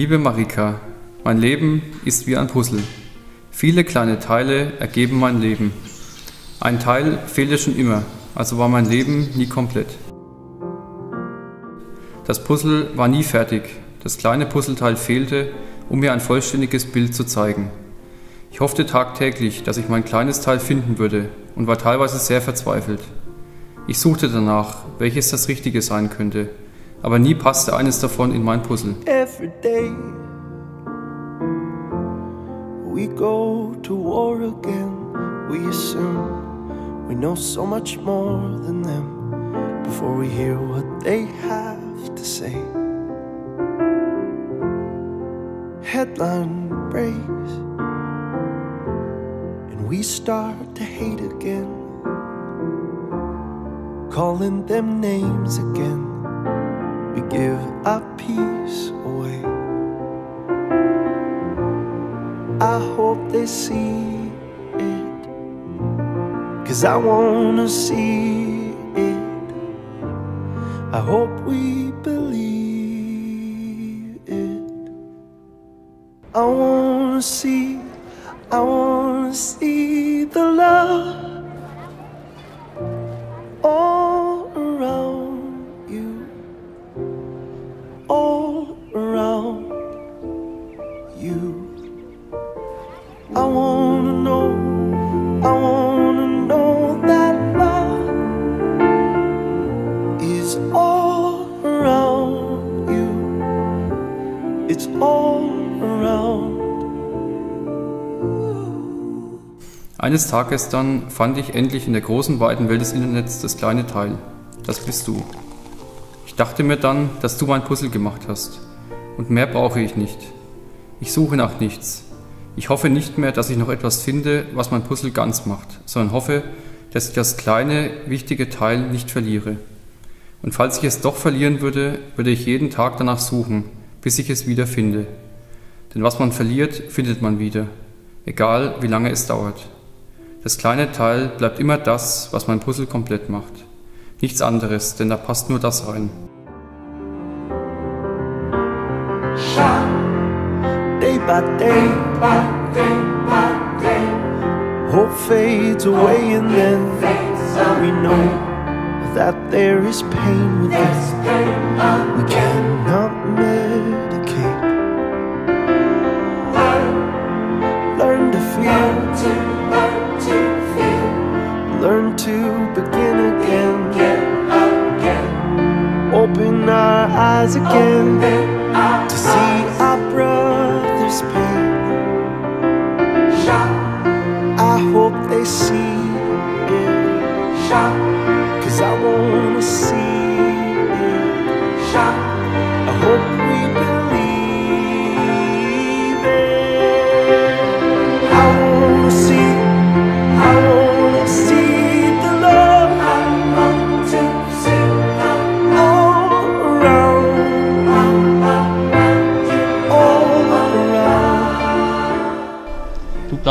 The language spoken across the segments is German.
Liebe Marika, mein Leben ist wie ein Puzzle. Viele kleine Teile ergeben mein Leben. Ein Teil fehlte schon immer, also war mein Leben nie komplett. Das Puzzle war nie fertig. Das kleine Puzzleteil fehlte, um mir ein vollständiges Bild zu zeigen. Ich hoffte tagtäglich, dass ich mein kleines Teil finden würde und war teilweise sehr verzweifelt. Ich suchte danach, welches das Richtige sein könnte, aber nie passte eines davon in mein Puzzle. Every day we go to war again, we assume we know so much more than them before we hear what they have to say. Headline breaks, and we start to hate again, calling them names again give our peace away. I hope they see it, cause I wanna see it. I hope we believe it. I wanna see, I wanna see Eines Tages dann fand ich endlich in der großen weiten Welt des Internets das kleine Teil. Das bist du. Ich dachte mir dann, dass du mein Puzzle gemacht hast. Und mehr brauche ich nicht. Ich suche nach nichts. Ich hoffe nicht mehr, dass ich noch etwas finde, was mein Puzzle ganz macht, sondern hoffe, dass ich das kleine, wichtige Teil nicht verliere. Und falls ich es doch verlieren würde, würde ich jeden Tag danach suchen, bis ich es wieder finde. Denn was man verliert, findet man wieder, egal wie lange es dauert. Das kleine Teil bleibt immer das, was mein Puzzle komplett macht. Nichts anderes, denn da passt nur das rein. Day by day, hope fades away and then we know that there is pain within. Uh, we cannot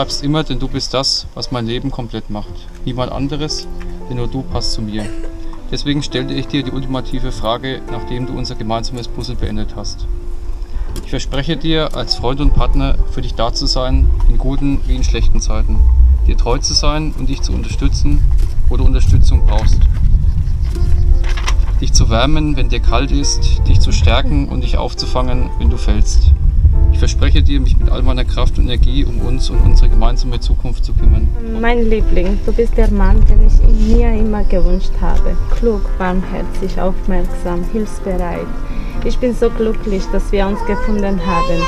bleibst immer, denn du bist das, was mein Leben komplett macht. Niemand anderes, denn nur du passt zu mir. Deswegen stellte ich dir die ultimative Frage, nachdem du unser gemeinsames Puzzle beendet hast. Ich verspreche dir, als Freund und Partner für dich da zu sein, in guten wie in schlechten Zeiten. Dir treu zu sein und dich zu unterstützen, wo du Unterstützung brauchst. Dich zu wärmen, wenn dir kalt ist, dich zu stärken und dich aufzufangen, wenn du fällst. Ich verspreche dir, mich mit all meiner Kraft und Energie um uns und unsere gemeinsame Zukunft zu kümmern. Mein Liebling, du bist der Mann, den ich in mir immer gewünscht habe. Klug, warmherzig, aufmerksam, hilfsbereit. Ich bin so glücklich, dass wir uns gefunden haben.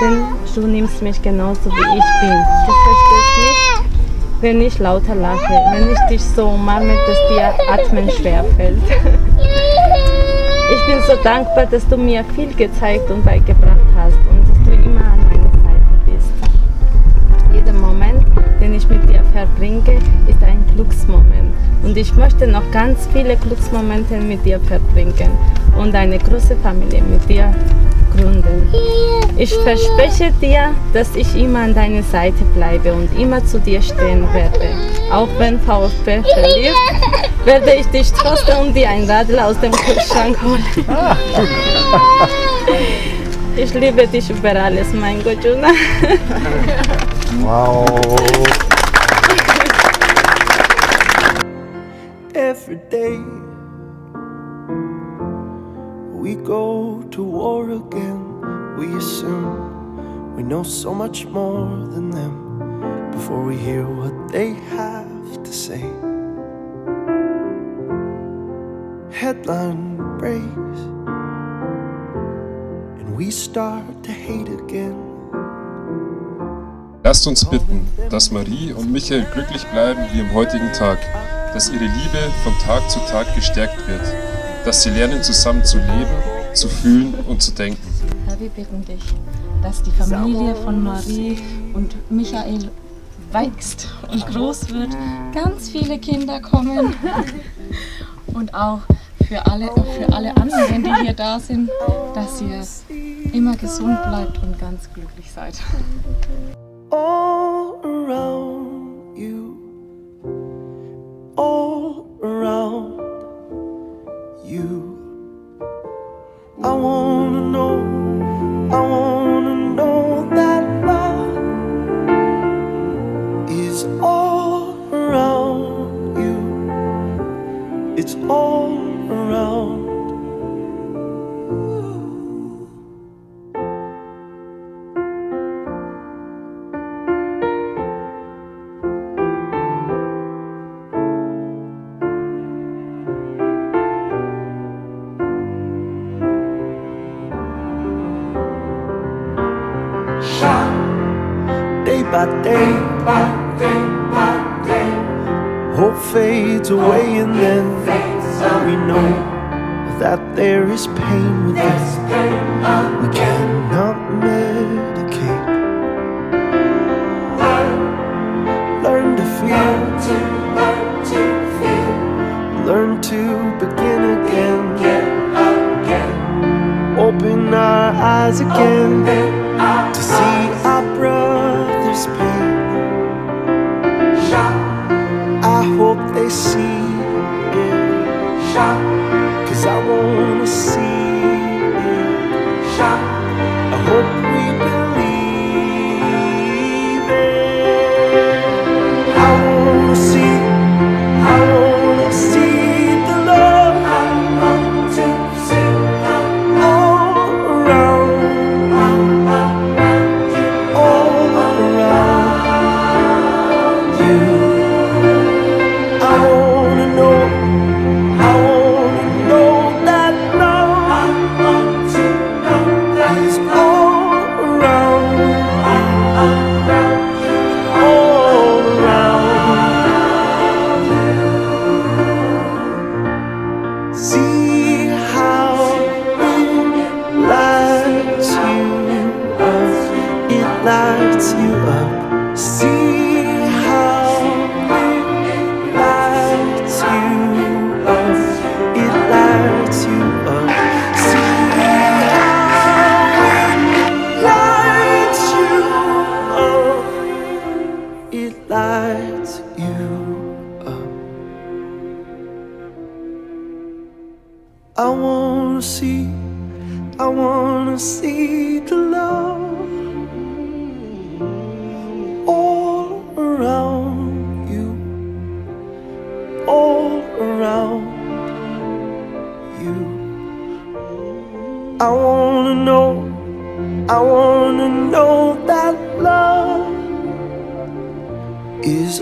Denn du nimmst mich genauso wie ich bin. Du verstehst mich, wenn ich lauter lache, wenn ich dich so umarme, dass dir Atmen schwerfällt. Ich bin so dankbar, dass du mir viel gezeigt und beigebracht hast möchte noch ganz viele Glücksmomente mit dir verbringen und eine große Familie mit dir gründen. Ich verspreche dir, dass ich immer an deiner Seite bleibe und immer zu dir stehen werde. Auch wenn VfB verliert, werde ich dich trösten und dir ein Radl aus dem Kühlschrank holen. Ich liebe dich über alles, mein Gott, Juna. Wow. Every day. We go to war again. We assume we know so much more than them before we hear what they have to say. Headline breaks, and we start to hate again. Lasst uns bitten, dass Marie und Michael glücklich bleiben wie am heutigen Tag, dass ihre Liebe von Tag zu Tag gestärkt wird, dass sie lernen zusammen zu leben, zu fühlen und zu denken. Herr, wir bitten dich, dass die Familie von Marie und Michael wächst und groß wird, ganz viele Kinder kommen und auch für alle, für alle anderen, die hier da sind, dass ihr immer gesund bleibt und ganz glücklich seid. It's all around. day by day, by day, by day. Hope fades away, and then that there is pain within. We cannot medicate. Learn to feel, learn to feel learn to begin again. Open our eyes again to hope wanna see, I wanna see the love all around you, all around you. I wanna know, I wanna know that love is